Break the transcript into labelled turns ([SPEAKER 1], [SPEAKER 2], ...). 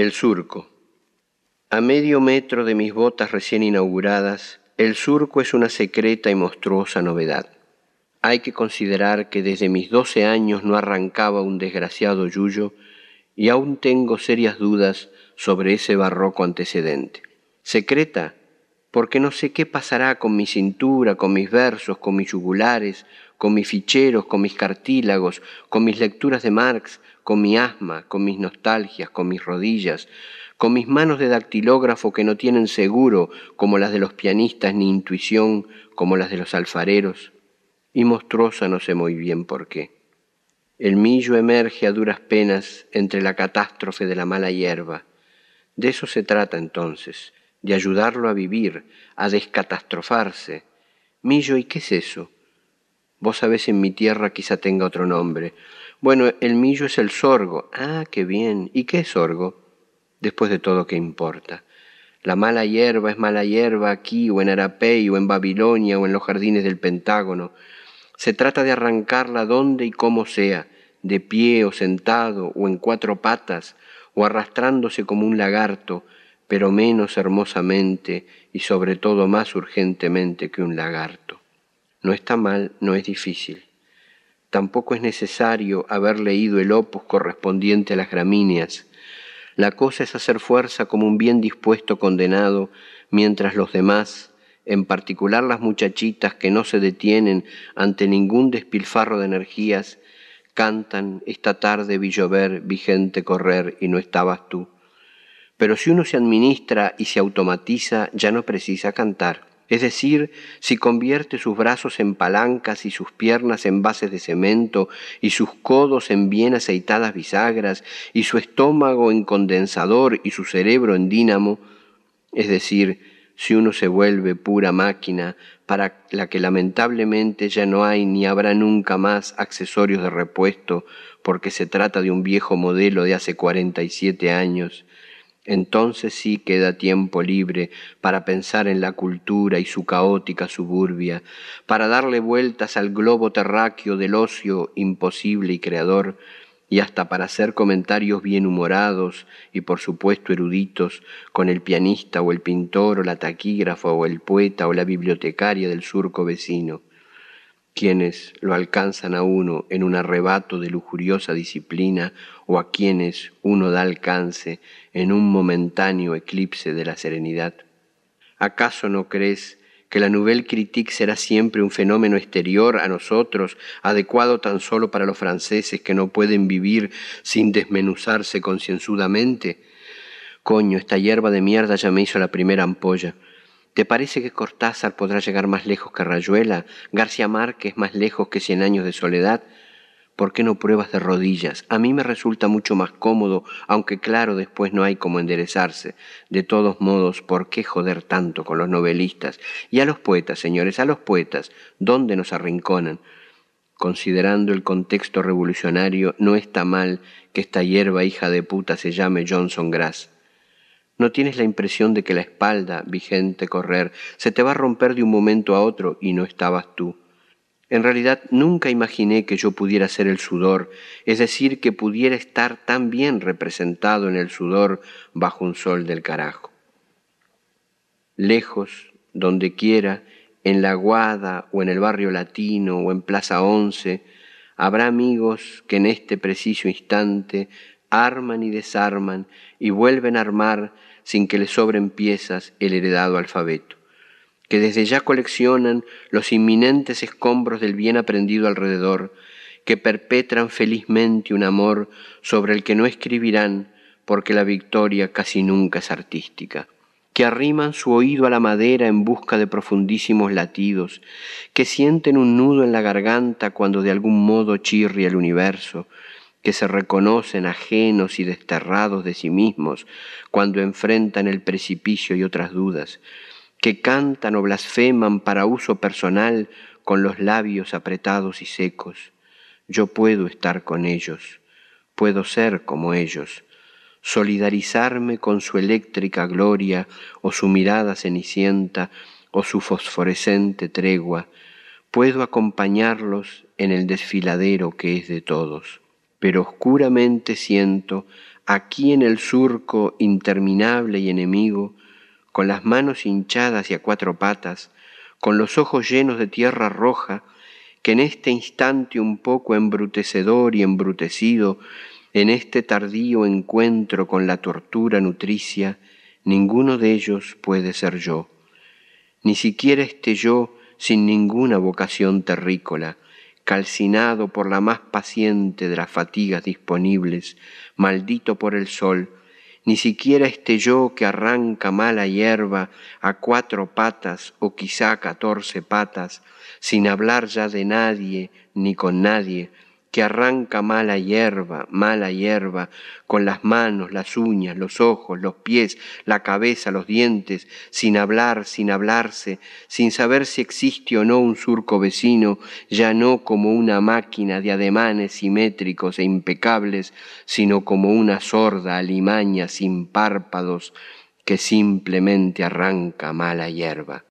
[SPEAKER 1] El surco. A medio metro de mis botas recién inauguradas, el surco es una secreta y monstruosa novedad. Hay que considerar que desde mis doce años no arrancaba un desgraciado yuyo y aún tengo serias dudas sobre ese barroco antecedente. Secreta, porque no sé qué pasará con mi cintura, con mis versos, con mis yugulares, con mis ficheros, con mis cartílagos, con mis lecturas de Marx, con mi asma, con mis nostalgias, con mis rodillas, con mis manos de dactilógrafo que no tienen seguro como las de los pianistas ni intuición como las de los alfareros, y monstruosa no sé muy bien por qué. El millo emerge a duras penas entre la catástrofe de la mala hierba. De eso se trata entonces, de ayudarlo a vivir, a descatastrofarse. Millo, ¿y qué es eso? Vos sabés, en mi tierra quizá tenga otro nombre. Bueno, el millo es el sorgo. Ah, qué bien. ¿Y qué es sorgo? Después de todo, ¿qué importa? La mala hierba es mala hierba aquí o en Arapey o en Babilonia o en los jardines del Pentágono. Se trata de arrancarla donde y como sea, de pie o sentado o en cuatro patas o arrastrándose como un lagarto, pero menos hermosamente y sobre todo más urgentemente que un lagarto. No está mal, no es difícil. Tampoco es necesario haber leído el opus correspondiente a las gramíneas. La cosa es hacer fuerza como un bien dispuesto condenado, mientras los demás, en particular las muchachitas que no se detienen ante ningún despilfarro de energías, cantan esta tarde vi llover, vi gente correr y no estabas tú. Pero si uno se administra y se automatiza, ya no precisa cantar es decir, si convierte sus brazos en palancas y sus piernas en bases de cemento y sus codos en bien aceitadas bisagras y su estómago en condensador y su cerebro en dínamo, es decir, si uno se vuelve pura máquina para la que lamentablemente ya no hay ni habrá nunca más accesorios de repuesto porque se trata de un viejo modelo de hace 47 años, entonces sí queda tiempo libre para pensar en la cultura y su caótica suburbia, para darle vueltas al globo terráqueo del ocio imposible y creador, y hasta para hacer comentarios bien humorados y por supuesto eruditos con el pianista o el pintor o la taquígrafa o el poeta o la bibliotecaria del surco vecino quienes lo alcanzan a uno en un arrebato de lujuriosa disciplina o a quienes uno da alcance en un momentáneo eclipse de la serenidad? ¿Acaso no crees que la Nouvelle Critique será siempre un fenómeno exterior a nosotros, adecuado tan solo para los franceses que no pueden vivir sin desmenuzarse concienzudamente? Coño, esta hierba de mierda ya me hizo la primera ampolla. ¿Te parece que Cortázar podrá llegar más lejos que Rayuela? ¿García Márquez más lejos que Cien años de soledad? ¿Por qué no pruebas de rodillas? A mí me resulta mucho más cómodo, aunque claro, después no hay como enderezarse. De todos modos, ¿por qué joder tanto con los novelistas? Y a los poetas, señores, a los poetas, ¿dónde nos arrinconan? Considerando el contexto revolucionario, no está mal que esta hierba hija de puta se llame Johnson Grass. ¿No tienes la impresión de que la espalda, vigente correr, se te va a romper de un momento a otro y no estabas tú? En realidad nunca imaginé que yo pudiera ser el sudor, es decir, que pudiera estar tan bien representado en el sudor bajo un sol del carajo. Lejos, donde quiera, en la Guada o en el barrio latino o en Plaza Once, habrá amigos que en este preciso instante arman y desarman y vuelven a armar sin que les sobren piezas el heredado alfabeto, que desde ya coleccionan los inminentes escombros del bien aprendido alrededor, que perpetran felizmente un amor sobre el que no escribirán porque la victoria casi nunca es artística que arriman su oído a la madera en busca de profundísimos latidos, que sienten un nudo en la garganta cuando de algún modo chirria el universo, que se reconocen ajenos y desterrados de sí mismos cuando enfrentan el precipicio y otras dudas, que cantan o blasfeman para uso personal con los labios apretados y secos. Yo puedo estar con ellos, puedo ser como ellos, solidarizarme con su eléctrica gloria o su mirada cenicienta o su fosforescente tregua, puedo acompañarlos en el desfiladero que es de todos pero oscuramente siento aquí en el surco interminable y enemigo, con las manos hinchadas y a cuatro patas, con los ojos llenos de tierra roja, que en este instante un poco embrutecedor y embrutecido, en este tardío encuentro con la tortura nutricia, ninguno de ellos puede ser yo, ni siquiera este yo sin ninguna vocación terrícola, calcinado por la más paciente de las fatigas disponibles, maldito por el sol, ni siquiera este yo que arranca mala hierba a cuatro patas o quizá catorce patas, sin hablar ya de nadie ni con nadie, que arranca mala hierba, mala hierba, con las manos, las uñas, los ojos, los pies, la cabeza, los dientes, sin hablar, sin hablarse, sin saber si existe o no un surco vecino, ya no como una máquina de ademanes simétricos e impecables, sino como una sorda alimaña sin párpados que simplemente arranca mala hierba.